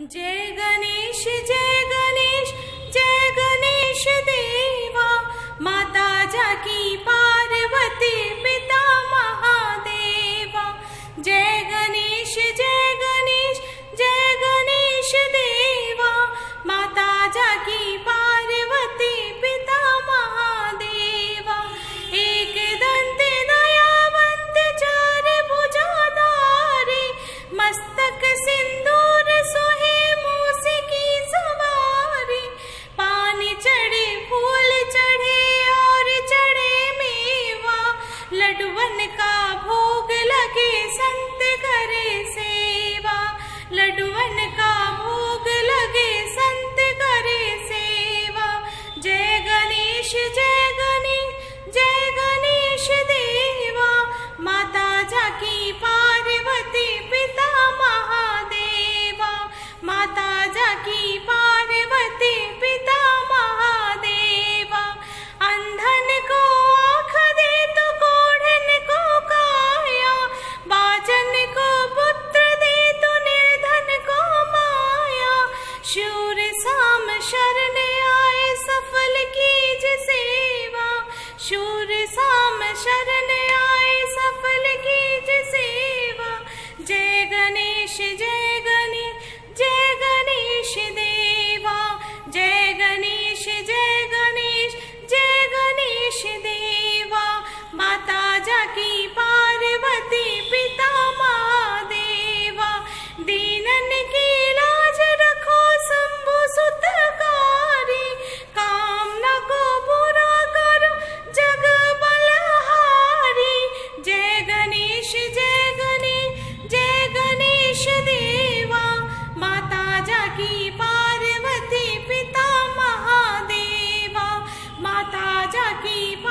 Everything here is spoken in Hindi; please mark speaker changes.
Speaker 1: जय गणेश जय गणेश जय गणेश देवा, माता जाकी पार्वती, पिता महादेवा। जय गणेश जय गणेश जय गणेश देवा, माता जाकी पार्वती, पिता महादेवा। एक दंत दयावंत चार भुजाधारी, मस्तक सिंह मन का भोग लगे संत करे सेवा। लडुअन का भोग लगे संत करे सेवा। जय गणेश, जय शूर साम शरण आए सफल की सेवा। शूर साम शरण आए सफल की सेवा। जय गणेश, जय की पार्वती पिता महादेवा माता जागी की